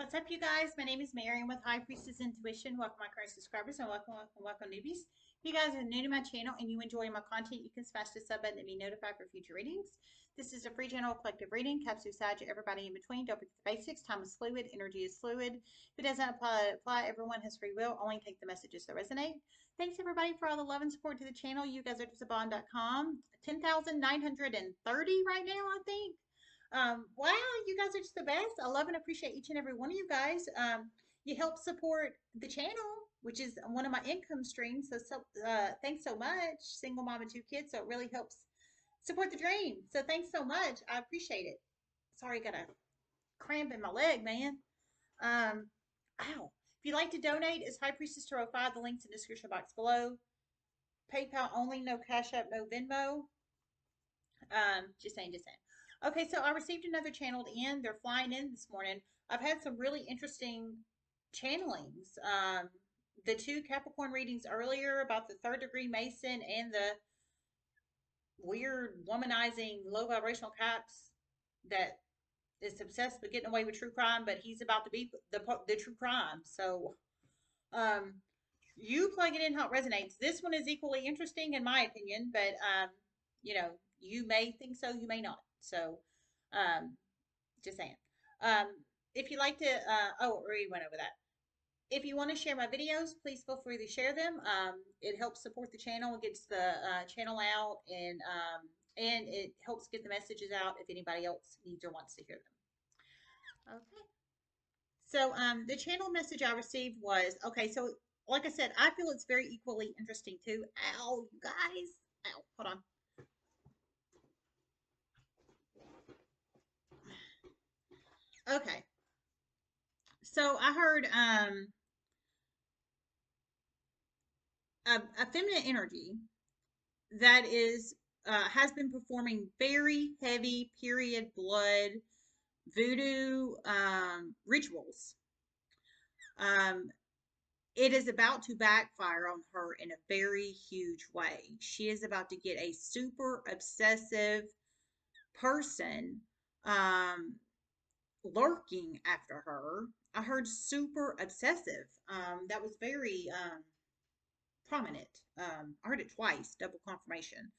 What's up, you guys? My name is Marion with High Priestess Intuition. Welcome, my current subscribers, and welcome, welcome, welcome, newbies. If you guys are new to my channel and you enjoy my content, you can smash the sub button to be notified for future readings. This is a free general collective reading. Caps side everybody in between. Don't forget the basics. Time is fluid. Energy is fluid. If it doesn't apply, apply, everyone has free will. Only take the messages that resonate. Thanks, everybody, for all the love and support to the channel. You guys are just a bond.com. 10,930 right now, I think. Um, wow, you guys are just the best. I love and appreciate each and every one of you guys. Um, you help support the channel, which is one of my income streams. So, so uh, thanks so much, single mom and two kids. So it really helps support the dream. So thanks so much. I appreciate it. Sorry, got a cramp in my leg, man. Um, ow. If you'd like to donate, it's High Priestess Tarot 5. The link's in the description box below. PayPal only, no Cash App, no Venmo. Um, just saying, just saying. Okay, so I received another channeled in. They're flying in this morning. I've had some really interesting channelings. Um, the two Capricorn readings earlier about the third degree Mason and the weird womanizing low vibrational caps that is obsessed with getting away with true crime, but he's about to be the the true crime. So, um, you plug it in how it resonates. This one is equally interesting in my opinion, but um, you know, you may think so, you may not. So, um, just saying. Um, if you like to, uh, oh, we went over that. If you want to share my videos, please feel free to share them. Um, it helps support the channel, it gets the uh, channel out, and um, and it helps get the messages out if anybody else needs or wants to hear them. Okay. So um, the channel message I received was okay. So like I said, I feel it's very equally interesting too. Ow, you guys. Ow, hold on. Okay. So I heard um a, a feminine energy that is uh, has been performing very heavy period blood voodoo um, rituals. Um, it is about to backfire on her in a very huge way. She is about to get a super obsessive person um, lurking after her. I heard super obsessive. Um, that was very um, prominent. Um, I heard it twice, double confirmation.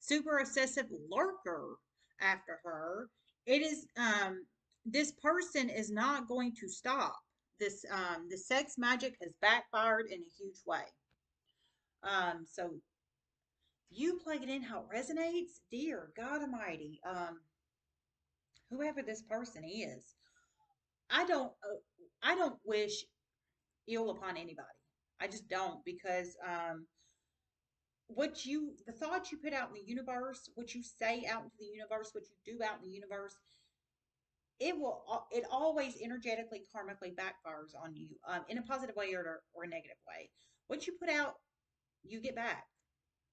Super obsessive lurker after her. It is um, this person is not going to stop. This um, the sex magic has backfired in a huge way. Um, so you plug it in how it resonates, dear God Almighty. Um, whoever this person is, I don't uh, I don't wish ill upon anybody. I just don't because um, what you the thoughts you put out in the universe, what you say out into the universe, what you do out in the universe, it will it always energetically karmically backfires on you um, in a positive way or, or a negative way. What you put out, you get back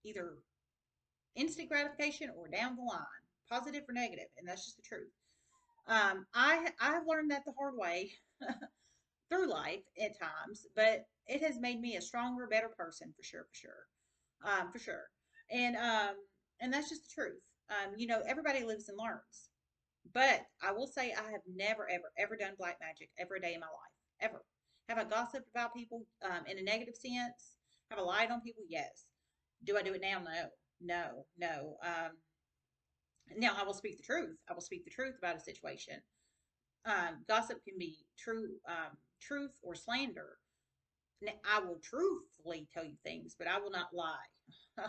either instant gratification or down the line, positive or negative, and that's just the truth. Um, I I've learned that the hard way through life at times, but it has made me a stronger, better person for sure, for sure, um, for sure. And um, and that's just the truth. Um, you know, everybody lives and learns. But I will say I have never, ever, ever done black magic ever a day in my life. Ever. Have I gossiped about people um, in a negative sense? Have I lied on people? Yes. Do I do it now? No. No. No. Um, now, I will speak the truth. I will speak the truth about a situation. Um, gossip can be true, um, truth or slander. Now, I will truthfully tell you things, but I will not lie.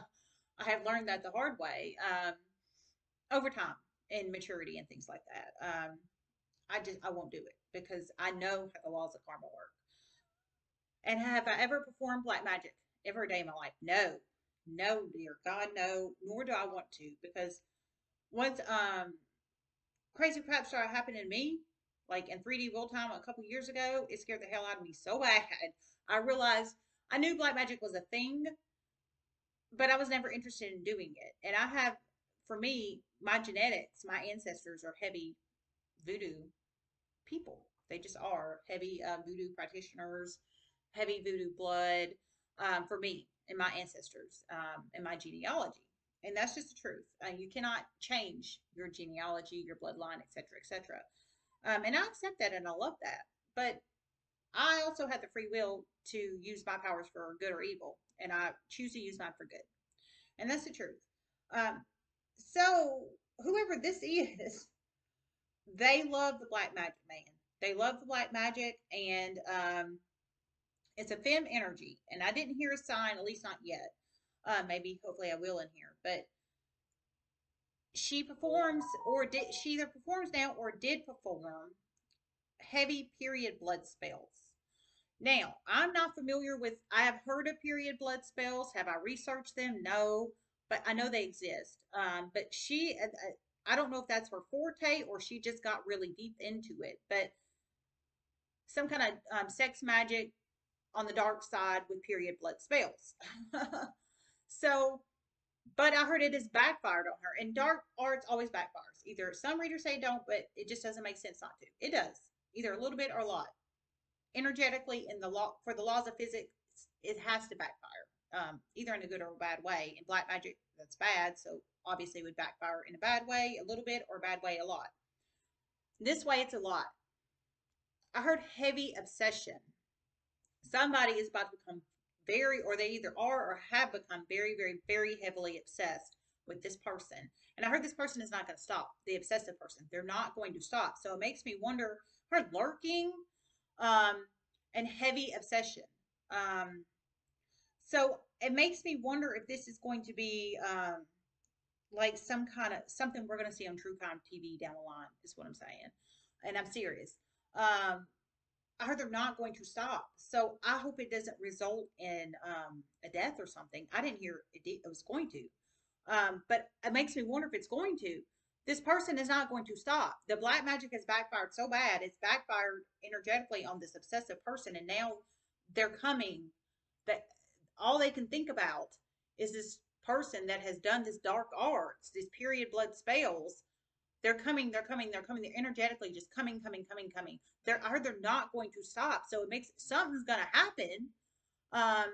I have learned that the hard way um, over time and maturity and things like that. Um, I just I won't do it because I know how the laws of karma work. And have I ever performed black magic every day in my life? No, no, dear God, no. Nor do I want to because once um crazy crap started happening to me, like in 3D real time a couple years ago, it scared the hell out of me so bad. I realized I knew black magic was a thing, but I was never interested in doing it. And I have, for me, my genetics, my ancestors are heavy voodoo people. They just are heavy uh, voodoo practitioners, heavy voodoo blood um, for me and my ancestors um, and my genealogy and that's just the truth. Uh, you cannot change your genealogy, your bloodline, etc., etc. Um, and I accept that, and I love that. but I also have the free will to use my powers for good or evil, and I choose to use mine for good. And that's the truth. Um, so, whoever this is, they love the black magic man. They love the black magic, and um, it's a fem energy. And I didn't hear a sign, at least not yet. Uh, maybe, hopefully, I will in here. But she performs, or did she either performs now or did perform heavy period blood spells. Now, I'm not familiar with, I have heard of period blood spells. Have I researched them? No, but I know they exist. Um, but she, uh, uh, I don't know if that's her forte or she just got really deep into it, but some kind of um, sex magic on the dark side with period blood spells. so, but I heard it has backfired on her, and dark arts always backfires. Either some readers say don't, but it just doesn't make sense not to. It does, either a little bit or a lot energetically in the law for the laws of physics, it has to backfire, um, either in a good or a bad way. In black magic, that's bad, so obviously it would backfire in a bad way a little bit or a bad way a lot. This way, it's a lot. I heard heavy obsession. Somebody is about to become very, or they either are or have become very, very, very heavily obsessed with this person. And I heard this person is not going to stop, the obsessive person. They're not going to stop. So it makes me wonder her lurking um, and heavy obsession. Um, so it makes me wonder if this is going to be um, like some kind of something we're going to see on True Crime TV down the line, is what I'm saying. And I'm serious. Um, I heard they're not going to stop. So I hope it doesn't result in um, a death or something. I didn't hear it, it was going to. Um, but it makes me wonder if it's going to this person is not going to stop. The black magic has backfired so bad, it's backfired energetically on this obsessive person. And now they're coming that all they can think about is this person that has done this dark arts, these period blood spells. They're coming, they're coming, they're coming. They're energetically just coming, coming, coming, coming. They're they're not going to stop. So it makes something's gonna happen. Um,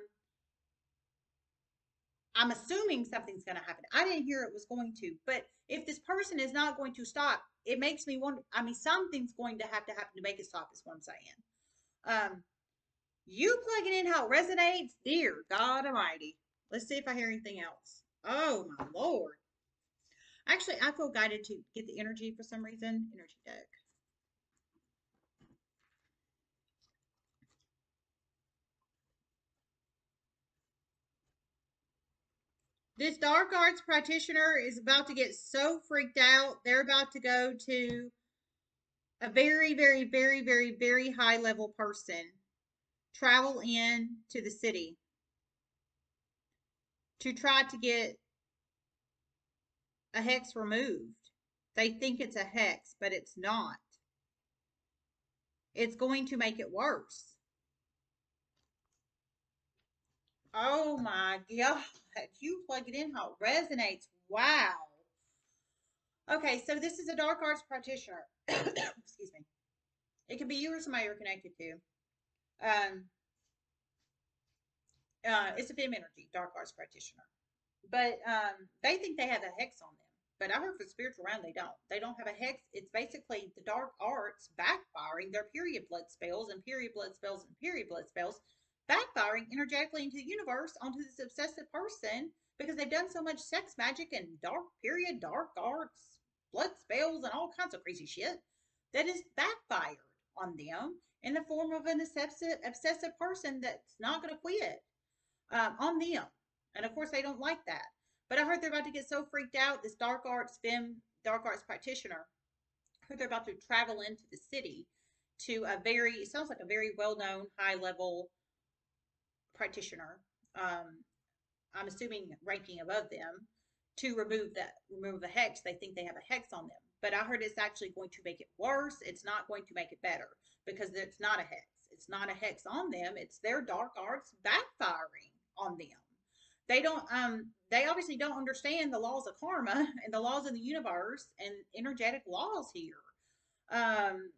I'm assuming something's going to happen. I didn't hear it was going to, but if this person is not going to stop, it makes me wonder. I mean, something's going to have to happen to make it stop, is what I'm saying. Um, you plugging in how it resonates, dear God Almighty. Let's see if I hear anything else. Oh my Lord. Actually, I feel guided to get the energy for some reason. Energy deck. This dark arts practitioner is about to get so freaked out. They're about to go to a very, very, very, very, very high level person travel in to the city to try to get a hex removed. They think it's a hex, but it's not. It's going to make it worse. Oh my God. You plug it in how it resonates. Wow. Okay, so this is a dark arts practitioner. Excuse me. It could be you or somebody you're connected to. Um, uh, it's a fem energy, dark arts practitioner. But um, they think they have a hex on them. But I heard for spiritual realm they don't. They don't have a hex. It's basically the dark arts backfiring their period blood spells and period blood spells and period blood spells backfiring energetically into the universe onto this obsessive person because they've done so much sex magic and dark period, dark arts, blood spells, and all kinds of crazy shit that is backfired on them in the form of an obsessive, obsessive person that's not going to quit um, on them. And of course, they don't like that. But I heard they're about to get so freaked out. This dark arts fem, dark arts practitioner, I heard they're about to travel into the city to a very, it sounds like a very well known, high level practitioner, um, I'm assuming ranking above them, to remove that remove the hex. They think they have a hex on them. But I heard it's actually going to make it worse. It's not going to make it better because it's not a hex. It's not a hex on them. It's their dark arts backfiring on them. They don't um they obviously don't understand the laws of karma and the laws of the universe and energetic laws here. Um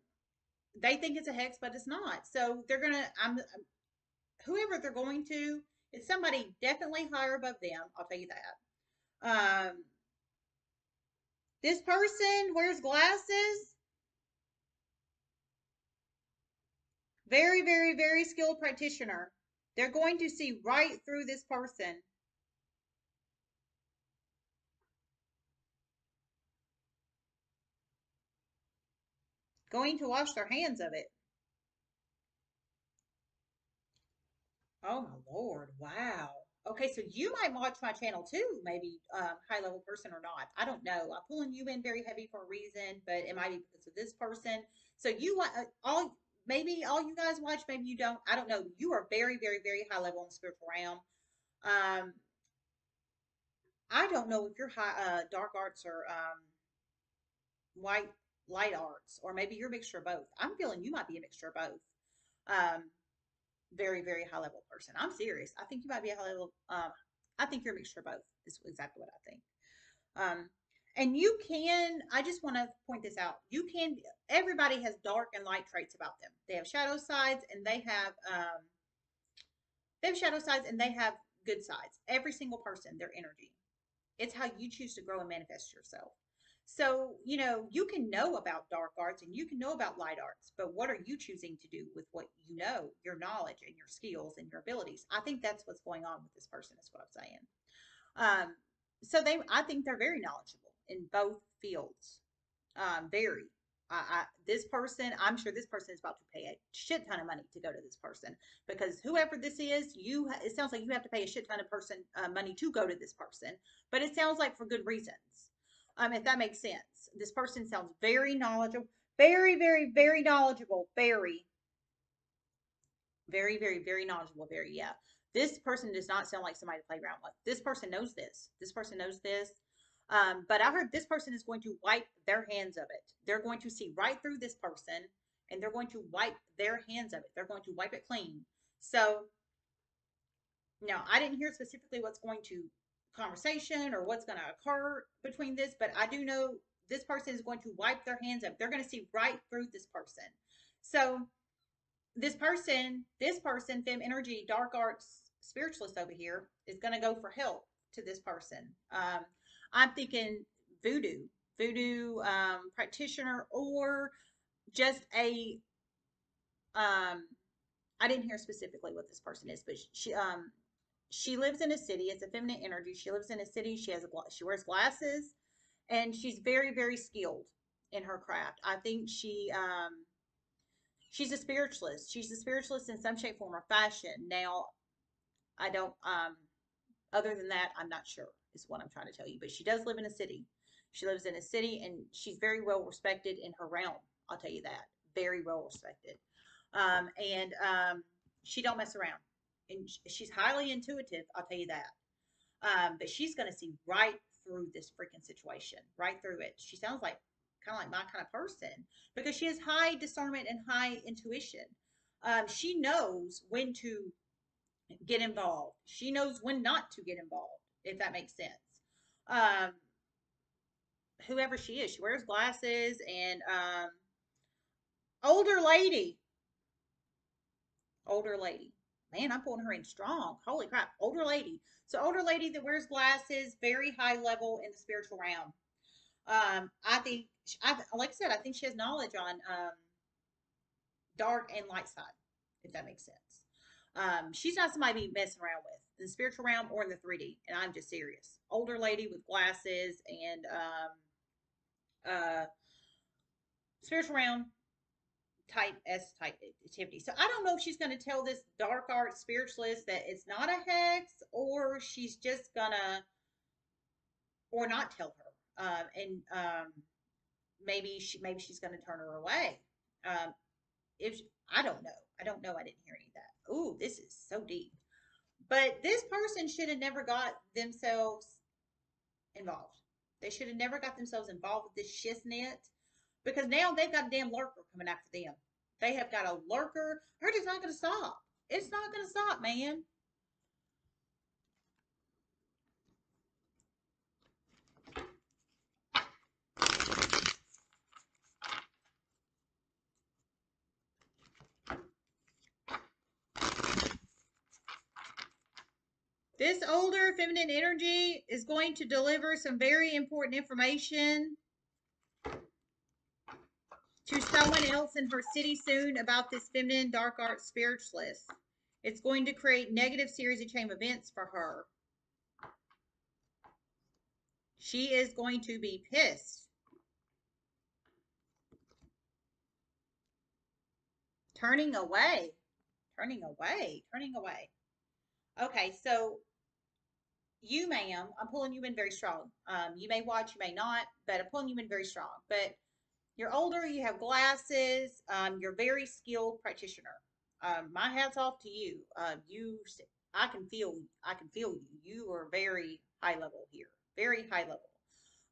they think it's a hex, but it's not. So they're gonna I'm whoever they're going to, it's somebody definitely higher above them. I'll tell you that. Um, this person wears glasses. Very, very, very skilled practitioner. They're going to see right through this person. Going to wash their hands of it. Oh my lord! Wow. Okay, so you might watch my channel too, maybe um, high level person or not. I don't know. I'm pulling you in very heavy for a reason, but it might be because of this person. So you uh, all maybe all you guys watch, maybe you don't. I don't know. You are very, very, very high level in the spiritual realm. Um, I don't know if you're high uh, dark arts or um, white light arts, or maybe you're a mixture of both. I'm feeling you might be a mixture of both. Um, very, very high level person. I'm serious. I think you might be a high level. Um, I think you're a mixture of both. Is exactly what I think. Um, and you can. I just want to point this out. You can. Everybody has dark and light traits about them. They have shadow sides, and they have. Um, they have shadow sides, and they have good sides. Every single person, their energy. It's how you choose to grow and manifest yourself. So, you know, you can know about dark arts and you can know about light arts, but what are you choosing to do with what you know, your knowledge and your skills and your abilities? I think that's what's going on with this person, is what I'm saying. Um, so they, I think they're very knowledgeable in both fields. Um, very. I, I, this person, I'm sure this person is about to pay a shit ton of money to go to this person because whoever this is, you, it sounds like you have to pay a shit ton of person uh, money to go to this person, but it sounds like for good reasons if that makes sense. This person sounds very knowledgeable, very, very, very knowledgeable, very, very, very, very knowledgeable, very, yeah. This person does not sound like somebody to play around with. This person knows this. This person knows this. Um, but I heard this person is going to wipe their hands of it. They're going to see right through this person and they're going to wipe their hands of it. They're going to wipe it clean. So, now I didn't hear specifically what's going to conversation or what's going to occur between this, but I do know this person is going to wipe their hands up. They're going to see right through this person. So this person, this person, fem energy, dark arts spiritualist over here is going to go for help to this person. Um, I'm thinking voodoo, voodoo um, practitioner, or just a. Um, I didn't hear specifically what this person is, but she um, she lives in a city. It's a feminine energy. She lives in a city. She has a she wears glasses, and she's very very skilled in her craft. I think she um she's a spiritualist. She's a spiritualist in some shape, form, or fashion. Now, I don't um other than that, I'm not sure is what I'm trying to tell you. But she does live in a city. She lives in a city, and she's very well respected in her realm. I'll tell you that. Very well respected. Um, and um, she don't mess around and she's highly intuitive. I'll tell you that. Um, but she's going to see right through this freaking situation, right through it. She sounds like kind of like my kind of person because she has high discernment and high intuition. Um, she knows when to get involved. She knows when not to get involved, if that makes sense. Um, whoever she is, she wears glasses and um, older lady. Older lady man, I'm pulling her in strong. Holy crap. Older lady. So older lady that wears glasses, very high level in the spiritual realm. Um, I think, I, like I said, I think she has knowledge on um, dark and light side, if that makes sense. Um, she's not somebody to be messing around with in the spiritual realm or in the 3D. And I'm just serious. Older lady with glasses and um, uh, spiritual realm, type S type activity. So I don't know if she's going to tell this dark art spiritualist that it's not a hex or she's just going to, or not tell her. Um, and um, maybe she, maybe she's going to turn her away. Um, if I don't know, I don't know. I didn't hear any of that. Ooh, this is so deep. But this person should have never got themselves involved. They should have never got themselves involved with this shiznit because now they've got a damn lurker coming after them. They have got a lurker. Hurt is not going to stop. It's not going to stop, man. This older feminine energy is going to deliver some very important information to someone else in her city soon about this feminine dark art spiritualist. It's going to create negative series of chain events for her. She is going to be pissed. Turning away. Turning away. Turning away. Okay, so you, ma'am, I'm pulling you in very strong. Um, you may watch, you may not, but I'm pulling you in very strong. But you're older, you have glasses, um, you're a very skilled practitioner. Um, my hat's off to you. Uh, you, I can feel, I can feel you. You are very high level here, very high level.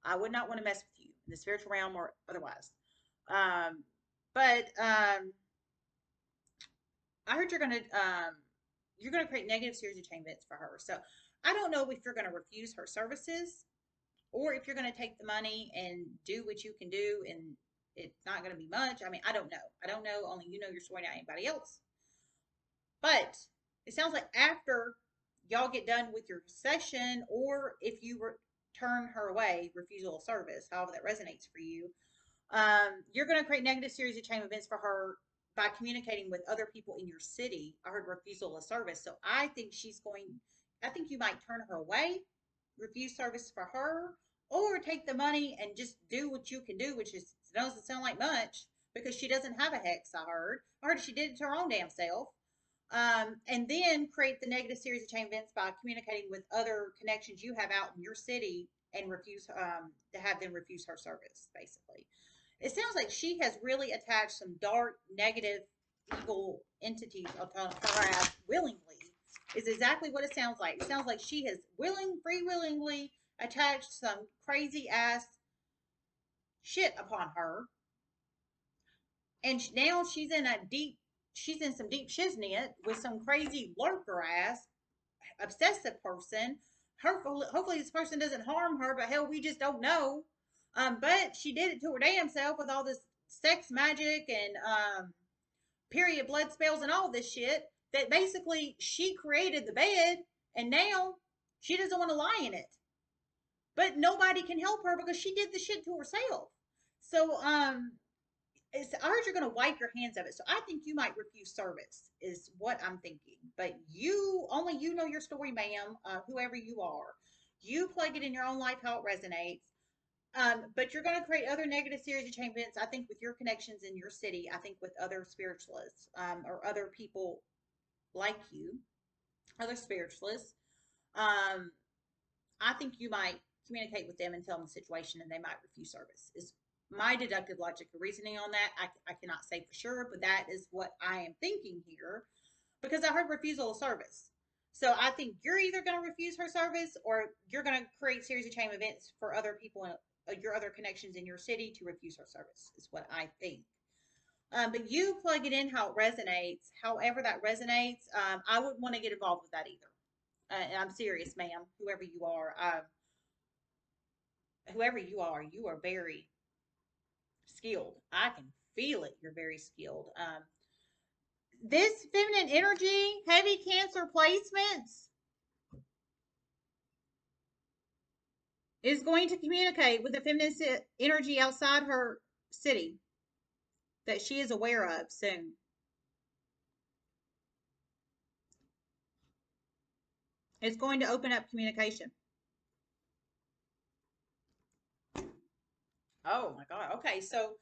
I would not want to mess with you in the spiritual realm or otherwise. Um, but um, I heard you're gonna um, you're gonna create negative series of chain events for her. So I don't know if you're gonna refuse her services or if you're gonna take the money and do what you can do and it's not gonna be much. I mean, I don't know. I don't know. Only you know your story, not anybody else. But it sounds like after y'all get done with your session, or if you re- turn her away, refusal of service, however that resonates for you, um, you're going to create negative series of chain events for her by communicating with other people in your city. I heard refusal of service. So I think she's going, I think you might turn her away, refuse service for her, or take the money and just do what you can do, which is doesn't sound like much because she doesn't have a hex. I heard. I heard she did it to her own damn self. Um, and then create the negative series of chain events by communicating with other connections you have out in your city and refuse um, to have them refuse her service, basically. It sounds like she has really attached some dark, negative, evil entities upon her ass willingly. Is exactly what it sounds like. It sounds like she has willing, free willingly attached some crazy ass shit upon her. And now she's in a deep, she's in some deep shiznit with some crazy lurker ass, obsessive person. Hopefully, hopefully this person doesn't harm her, but hell, we just don't know. Um, but she did it to her damn self with all this sex magic and um, period blood spells and all this shit. That basically she created the bed and now she doesn't want to lie in it. But nobody can help her because she did the shit to herself. So um, it's, I heard you're going to wipe your hands of it. So I think you might refuse service, is what I'm thinking. But you, only you know your story, ma'am, uh, whoever you are. You plug it in your own life how it resonates. Um, but you're going to create other negative series of chain events, I think, with your connections in your city, I think with other spiritualists um, or other people like you, other spiritualists. Um, I think you might communicate with them and tell them the situation and they might refuse service, is my deductive logic of reasoning on that. I, I cannot say for sure, but that is what I am thinking here because I heard refusal of service. So I think you're either going to refuse her service or you're going to create series of chain events for other people uh, your other connections in your city to refuse her service is what I think. Um, but you plug it in how it resonates. However that resonates, um, I wouldn't want to get involved with that either. Uh, and I'm serious, ma'am. Whoever you are, um, whoever you are, you are very skilled. I can feel it. You're very skilled. Um, this feminine energy, heavy cancer placements, is going to communicate with the feminine energy outside her city that she is aware of soon. It's going to open up communication. Oh my God. Okay. So,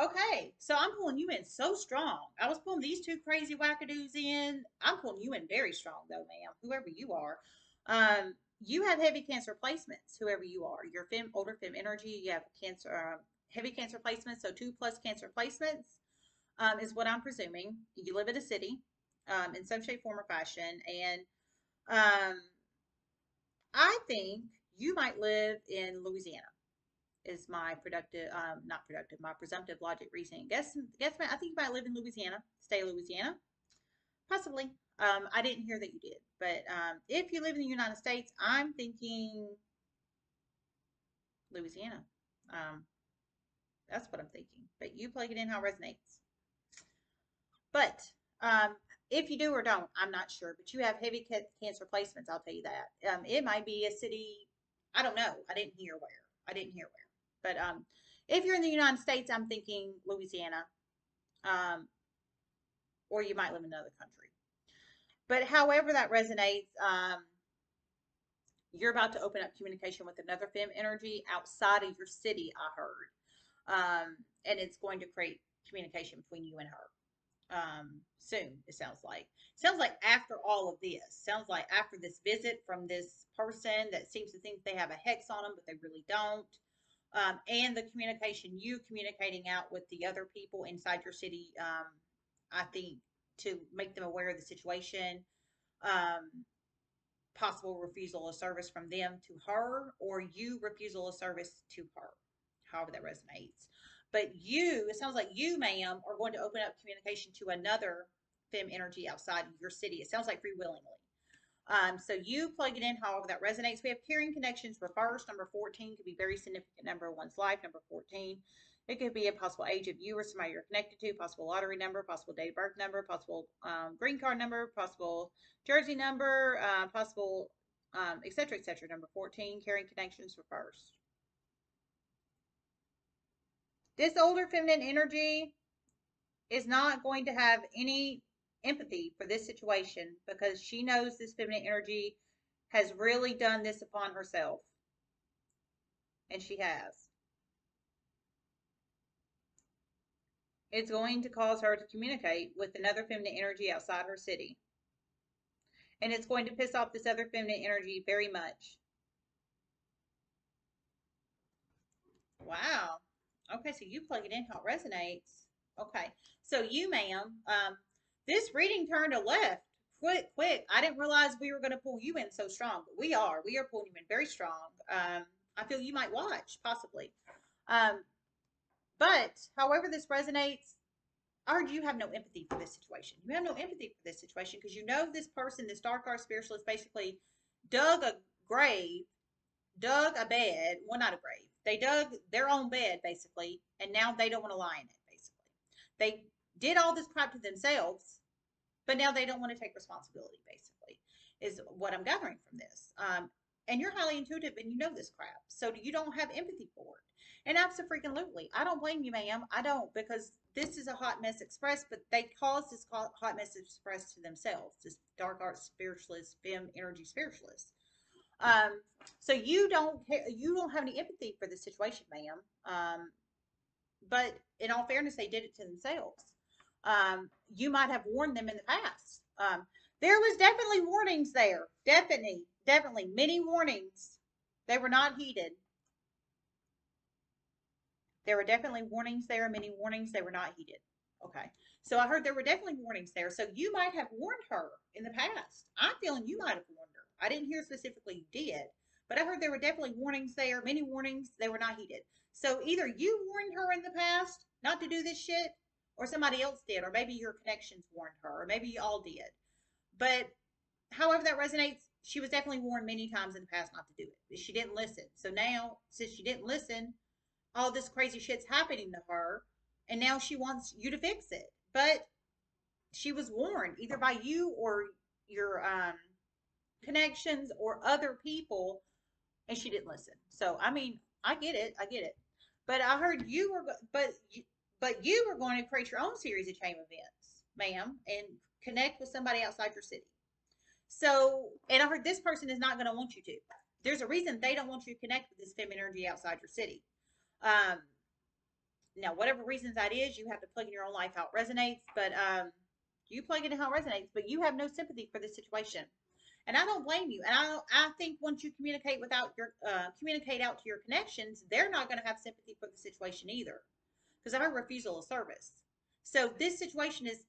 okay. So I'm pulling you in so strong. I was pulling these two crazy wackadoos in. I'm pulling you in very strong though, ma'am, whoever you are. Um, you have heavy cancer placements, whoever you are. Your fem, older fem energy, you have cancer, uh, heavy cancer placements. So two plus cancer placements um, is what I'm presuming. You live in a city um, in some shape, form, or fashion. And um, I think you might live in Louisiana is my productive, um, not productive, my presumptive logic reasoning. Guess, guess, I think you might live in Louisiana, stay Louisiana, possibly. Um, I didn't hear that you did, but um, if you live in the United States, I'm thinking Louisiana. Um, that's what I'm thinking. But you plug it in how it resonates. But um, if you do or don't, I'm not sure. But you have heavy ca cancer placements. I'll tell you that. Um, it might be a city. I don't know. I didn't hear where. I didn't hear where. But um, If you're in the United States, I'm thinking Louisiana, um, or you might live in another country. But however that resonates, um, you're about to open up communication with another fem energy outside of your city, I heard. Um, and it's going to create communication between you and her um, soon, it sounds like. Sounds like after all of this. Sounds like after this visit from this person that seems to think they have a hex on them, but they really don't. Um, and the communication, you communicating out with the other people inside your city, um, I think to make them aware of the situation, um, possible refusal of service from them to her, or you refusal of service to her, however that resonates. But you, it sounds like you, ma'am, are going to open up communication to another fem energy outside your city. It sounds like free willingly. Um, so you plug it in however that resonates. We have caring connections reversed. Number 14 could be very significant number of one's life. Number 14. It could be a possible age of you or somebody you're connected to, possible lottery number, possible date of birth number, possible um, green card number, possible jersey number, uh, possible, um, et cetera, et cetera. Number 14, caring connections reversed. This older feminine energy is not going to have any empathy for this situation because she knows this feminine energy has really done this upon herself. And she has. It's going to cause her to communicate with another feminine energy outside her city. And it's going to piss off this other feminine energy very much. Wow. Okay, so you plug it in how it resonates. Okay, so you, ma'am, um, this reading turned to left. Quick, quick. I didn't realize we were going to pull you in so strong, but we are. We are pulling you in very strong. Um, I feel you might watch, possibly. Um, but however this resonates, I heard you have no empathy for this situation. You have no empathy for this situation because you know this person, this dark art spiritualist, basically dug a grave, dug a bed. Well, not a grave. They dug their own bed, basically, and now they don't want to lie in it, basically. They did all this crap to themselves, but now they don't want to take responsibility, basically, is what I'm gathering from this. Um, and you're highly intuitive and you know this crap. So you don't have empathy for it. And absolutely, I don't blame you, ma'am. I don't because this is a hot mess express, but they caused this hot mess express to themselves. This dark arts spiritualist, fem energy spiritualist. Um, so you don't you don't have any empathy for the situation, ma'am. Um, but in all fairness, they did it to themselves. Um, you might have warned them in the past. Um, there was definitely warnings there. Definitely, definitely many warnings. They were not heeded. There were definitely warnings there, many warnings, they were not heeded. Okay. So I heard there were definitely warnings there. So you might have warned her in the past. I'm feeling you might have warned her. I didn't hear specifically you did, but I heard there were definitely warnings there, many warnings, they were not heeded. So either you warned her in the past not to do this shit, or somebody else did, or maybe your connections warned her, or maybe you all did. But however that resonates, she was definitely warned many times in the past not to do it. She didn't listen. So now, since she didn't listen, all this crazy shit's happening to her and now she wants you to fix it but she was warned either by you or your um, connections or other people and she didn't listen so i mean i get it i get it but i heard you were but but you are going to create your own series of chain events ma'am and connect with somebody outside your city so and i heard this person is not going to want you to there's a reason they don't want you to connect with this feminine energy outside your city um, now, whatever reasons that is, you have to plug in your own life how it resonates, but um, you plug in how it resonates, but you have no sympathy for this situation. And I don't blame you. And I, I think once you communicate without your uh, communicate out to your connections, they're not going to have sympathy for the situation either, because a refusal of service. So this situation is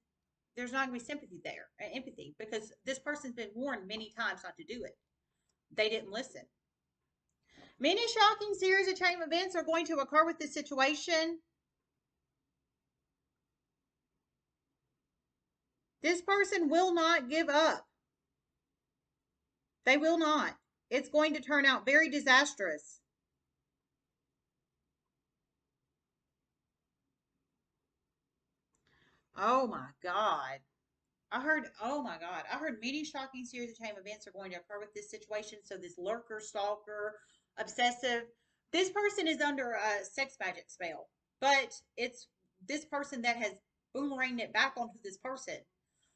there's not going to be sympathy there, uh, empathy, because this person's been warned many times not to do it. They didn't listen. Many shocking series of chain events are going to occur with this situation. This person will not give up. They will not. It's going to turn out very disastrous. Oh my God. I heard, oh my God, I heard many shocking series of chain events are going to occur with this situation. So this lurker, stalker, obsessive this person is under a sex magic spell, but it's this person that has boomeranged it back onto this person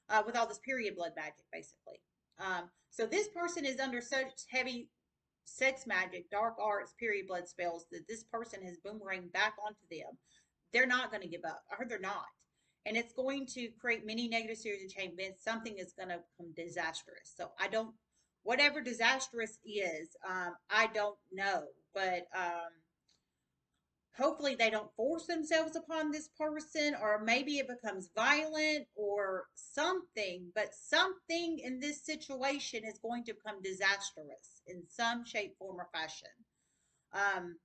uh, with all this period blood magic, basically. Um, so this person is under such heavy sex magic, dark arts, period blood spells that this person has boomeranged back onto them. They're not going to give up. I heard they're not. And it's going to create many negative series of chain events. Something is going to become disastrous. So I don't, whatever disastrous is, um, I don't know. But um, hopefully they don't force themselves upon this person or maybe it becomes violent or something but something in this situation is going to become disastrous in some shape form or fashion um,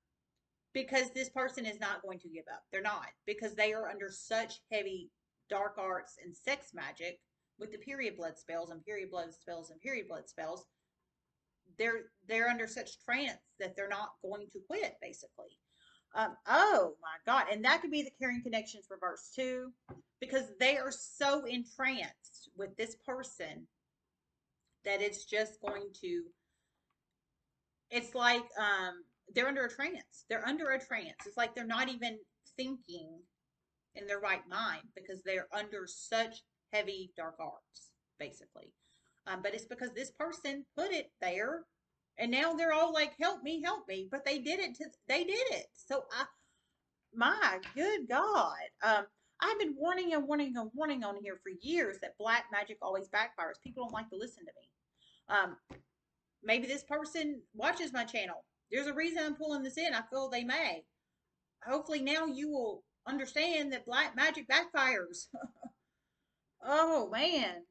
because this person is not going to give up. They're not because they are under such heavy dark arts and sex magic with the period blood spells and period blood spells and period blood spells. They're they're under such trance that they're not going to quit basically. Um, oh my God. And that could be the caring connections reverse too, because they are so entranced with this person that it's just going to, it's like um, they're under a trance. They're under a trance. It's like they're not even thinking in their right mind because they're under such heavy dark arts, basically. Um, but it's because this person put it there and now they're all like help me help me but they did it to they did it so i my good god um i've been warning and warning and warning on here for years that black magic always backfires people don't like to listen to me um maybe this person watches my channel there's a reason i'm pulling this in. I feel they may. Hopefully now you will understand that black magic backfires. Oh man.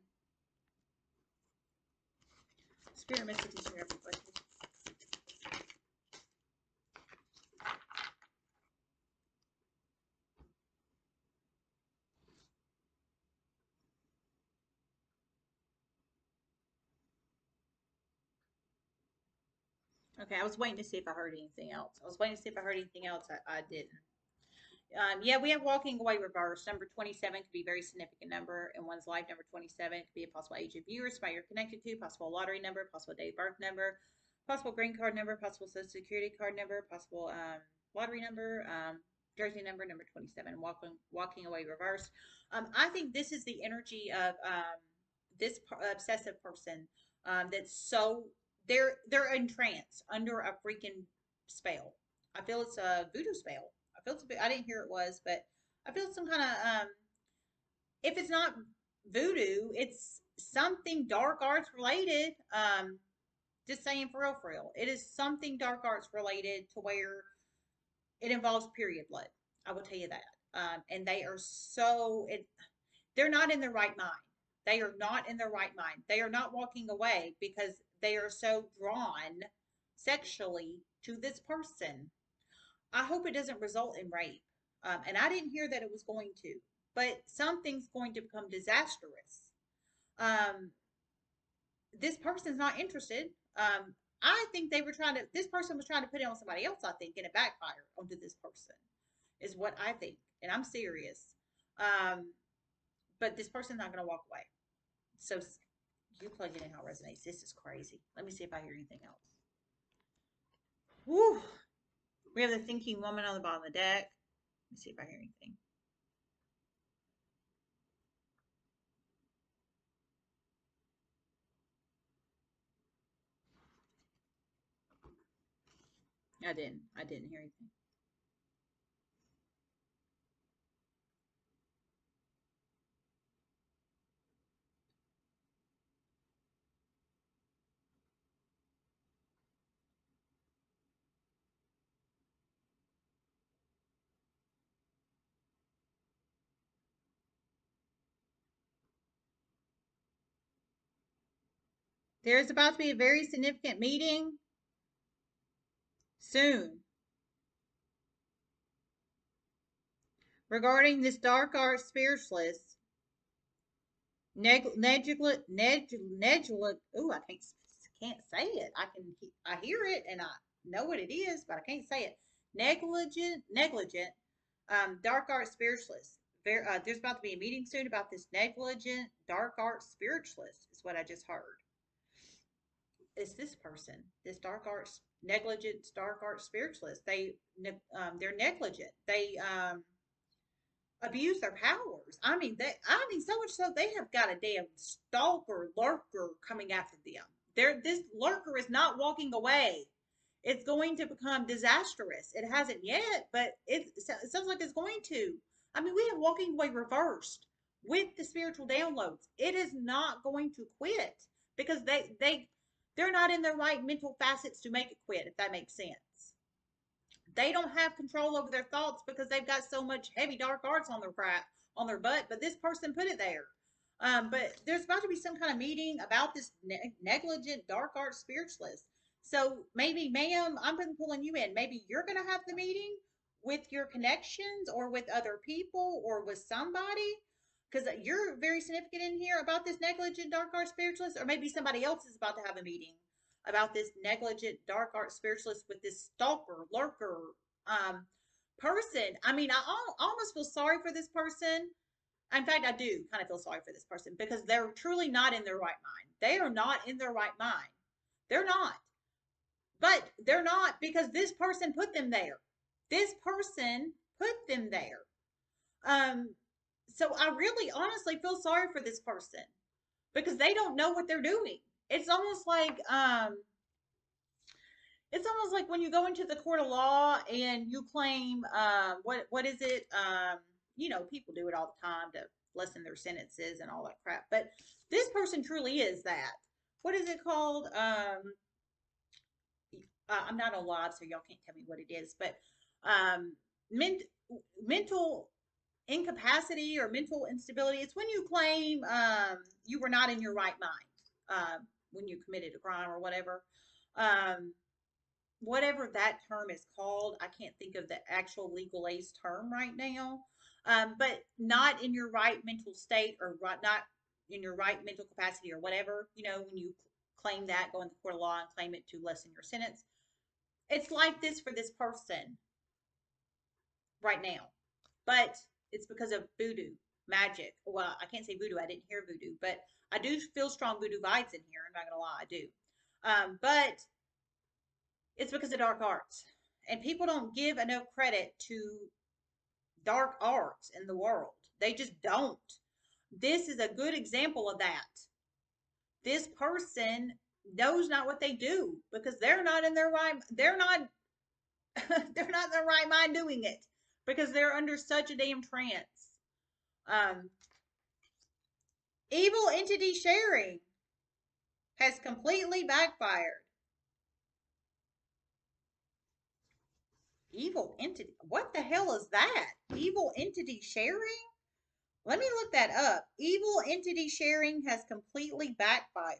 Spirit Mystic teacher everybody. Okay, I was waiting to see if I heard anything else. I was waiting to see if I heard anything else. I, I didn't. Um, yeah, we have walking away reverse. Number 27 could be a very significant number in one's life. Number 27 could be a possible age of viewer, somebody you're connected to, possible lottery number, possible date of birth number, possible green card number, possible social security card number, possible um, lottery number, um, jersey number, number 27, walking, walking away reverse. Um, I think this is the energy of um, this obsessive person um, that's so, they're, they're entranced under a freaking spell. I feel it's a voodoo spell I felt a bit, I didn't hear it was, but I feel some kind of, um, if it's not voodoo, it's something dark arts related. Um, just saying for real, for real. It is something dark arts related to where it involves period blood. I will tell you that. Um, and they are so, it, they're not in their right mind. They are not in their right mind. They are not walking away because they are so drawn sexually to this person. I hope it doesn't result in rape. Um, and I didn't hear that it was going to, but something's going to become disastrous. Um, this person's not interested. Um, I think they were trying to, this person was trying to put it on somebody else, I think, and it backfired onto this person, is what I think. And I'm serious. Um, but this person's not going to walk away. So you plug it in how it resonates. This is crazy. Let me see if I hear anything else. Whew. We have the thinking woman on the bottom of the deck. Let me see if I hear anything. I didn't. I didn't hear anything. There's about to be a very significant meeting soon regarding this dark art spiritualist. Neg, negligent, neg, negligent, ooh, I can't, can't say it. I can, I hear it and I know what it is, but I can't say it. Negligent, negligent, um, dark art spiritualist. There, uh, there's about to be a meeting soon about this negligent dark art spiritualist, is what I just heard. It's this person, this dark arts negligent dark arts spiritualist. They um, they're negligent. They um, abuse their powers. I mean, they I mean so much so they have got a damn stalker lurker coming after them. There, this lurker is not walking away. It's going to become disastrous. It hasn't yet, but it, it sounds like it's going to. I mean, we have walking away reversed with the spiritual downloads. It is not going to quit because they they they're not in their right mental facets to make it quit, if that makes sense. They don't have control over their thoughts because they've got so much heavy dark arts on their crap on their butt, but this person put it there. Um, but there's about to be some kind of meeting about this ne- negligent dark art spiritualist. So maybe, ma'am, I'm pulling you in. Maybe you're going to have the meeting with your connections or with other people or with somebody because you're very significant in here about this negligent dark art spiritualist, or maybe somebody else is about to have a meeting about this negligent dark art spiritualist with this stalker, lurker um, person. I mean, I almost feel sorry for this person. In fact, I do kind of feel sorry for this person because they're truly not in their right mind. They are not in their right mind. They're not. But they're not because this person put them there. This person put them there. Um, so I really honestly feel sorry for this person because they don't know what they're doing. It's almost like um it's almost like when you go into the court of law and you claim um what what is it? Um you know, people do it all the time to lessen their sentences and all that crap. But this person truly is that. What is it called? Um uh, I'm not on live, so y'all can't tell me what it is, but um, ment- mental incapacity or mental instability. It's when you claim um, you were not in your right mind uh, when you committed a crime or whatever. Um, whatever that term is called, I can't think of the actual legalese term right now. Um, but not in your right mental state or right, not in your right mental capacity or whatever. You know, when you claim that, go in the court of law and claim it to lessen your sentence. It's like this for this person right now. But it's because of voodoo magic. Well, I can't say voodoo. I didn't hear voodoo, but I do feel strong voodoo vibes in here. I'm not gonna lie, I do. Um, but it's because of dark arts, and people don't give enough credit to dark arts in the world. They just don't. This is a good example of that. This person knows not what they do because they're not in their right. They're not. they're not in their right mind doing it because they're under such a damn trance. Um, evil entity sharing has completely backfired. Evil entity. What the hell is that? Evil entity sharing? Let me look that up. Evil entity sharing has completely backfired.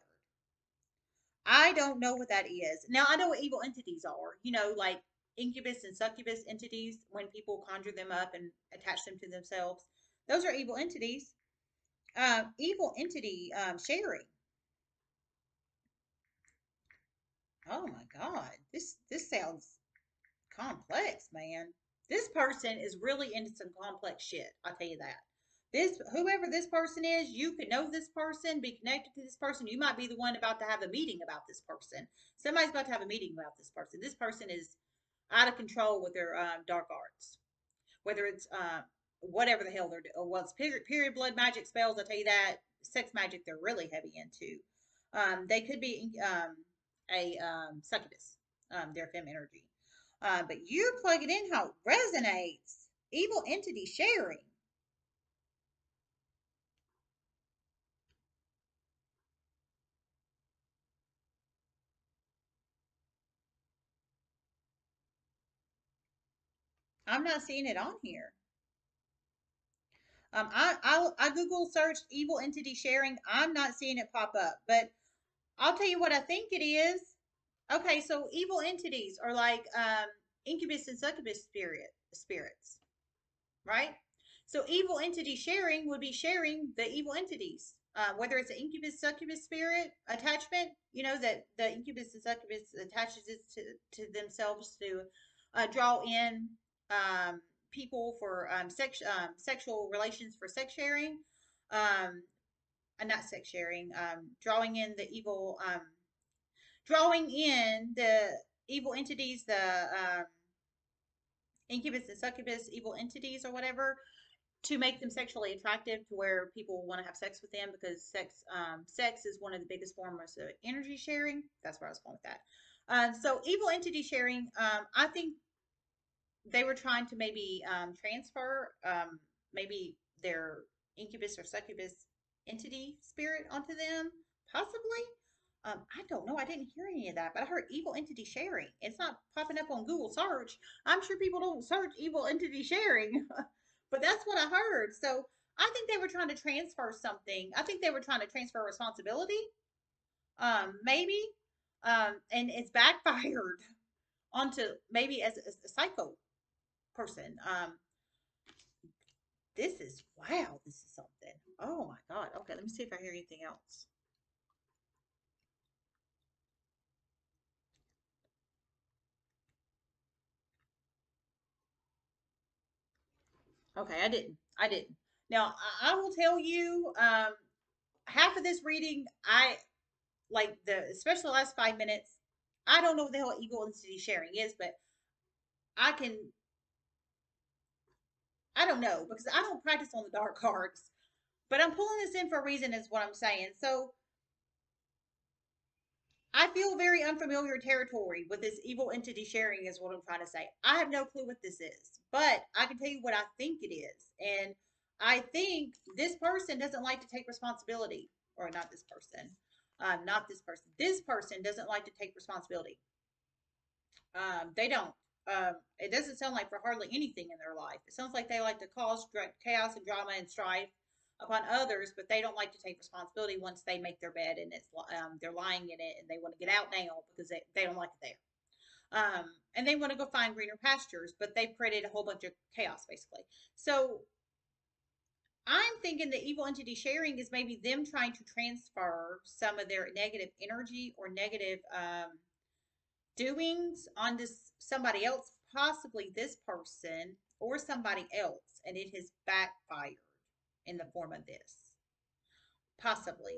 I don't know what that is. Now, I know what evil entities are. You know, like incubus and succubus entities when people conjure them up and attach them to themselves. Those are evil entities. Uh, evil entity um, sharing. Oh my God, this this sounds complex, man. This person is really into some complex shit. I'll tell you that. This whoever this person is, you could know this person, be connected to this person. You might be the one about to have a meeting about this person. Somebody's about to have a meeting about this person. This person is out of control with their um, dark arts, whether it's uh, whatever the hell they're doing. Well, it's period, period blood magic spells. I'll tell you that sex magic they're really heavy into. Um, they could be um, a um, succubus, um, their fem energy. Uh, but you plug it in how it resonates. Evil entity sharing. I'm not seeing it on here. Um, I, I, I Google searched evil entity sharing. I'm not seeing it pop up, but I'll tell you what I think it is. Okay, so evil entities are like um, incubus and succubus spirit spirits, right? So evil entity sharing would be sharing the evil entities, uh, whether it's an incubus succubus spirit attachment, you know that the incubus and succubus attaches it to to themselves to uh, draw in um, people for um, sex, um, sexual relations for sex sharing, um, uh, not sex sharing, drawing in the evil, drawing in the evil entities, the incubus and succubus evil entities or whatever, to make them sexually attractive to where people want to have sex with them because sex um, sex is one of the biggest forms of energy sharing. That's where I was going with that. So evil entity sharing, um, I think they were trying to maybe um, transfer um, maybe their incubus or succubus entity spirit onto them, possibly. Um, I don't know. I didn't hear any of that, but I heard evil entity sharing. It's not popping up on Google search. I'm sure people don't search evil entity sharing, but that's what I heard. So I think they were trying to transfer something. I think they were trying to transfer responsibility. Um, maybe. Um, and it's backfired onto maybe as a, as a psycho person. Um, this is wow. This is something. Oh my god. Okay, let me see if I hear anything else. Okay, I didn't. I didn't. Now I, I will tell you. Um, half of this reading, I like the especially the last five minutes. I don't know what the hell evil entity sharing is, but I can I don't know because I don't practice on the dark cards, but I'm pulling this in for a reason, is what I'm saying. So I feel very unfamiliar territory with this evil entity sharing, is what I'm trying to say. I have no clue what this is, but I can tell you what I think it is. And I think this person doesn't like to take responsibility, or not this person, um, not this person. This person doesn't like to take responsibility. Um, they don't. Um, it doesn't sound like for hardly anything in their life. It sounds like they like to cause chaos and drama and strife upon others, but they don't like to take responsibility once they make their bed and it's um, they're lying in it and they want to get out now because they, they don't like it there. Um, and they want to go find greener pastures, but they've created a whole bunch of chaos basically. So I'm thinking the evil entity sharing is maybe them trying to transfer some of their negative energy or negative um, doings on this somebody else, possibly this person or somebody else, and it has backfired in the form of this. Possibly.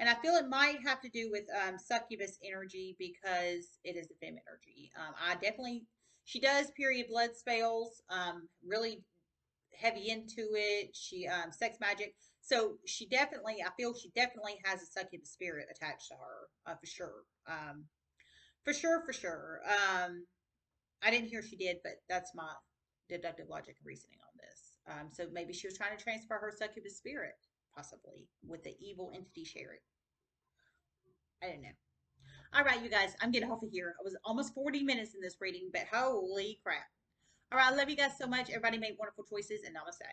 And I feel it might have to do with um, succubus energy because it is a fem energy. Um, I definitely, she does period blood spells, um, really heavy into it. She, um, sex magic. So she definitely, I feel she definitely has a succubus spirit attached to her, uh, for sure. Um, for sure, for sure. Um, I didn't hear she did, but that's my deductive logic reasoning on this. Um, so maybe she was trying to transfer her succubus spirit, possibly, with the evil entity sharing. I don't know. All right, you guys, I'm getting off of here. I was almost 40 minutes in this reading, but holy crap. All right, I love you guys so much. Everybody make wonderful choices and namaste.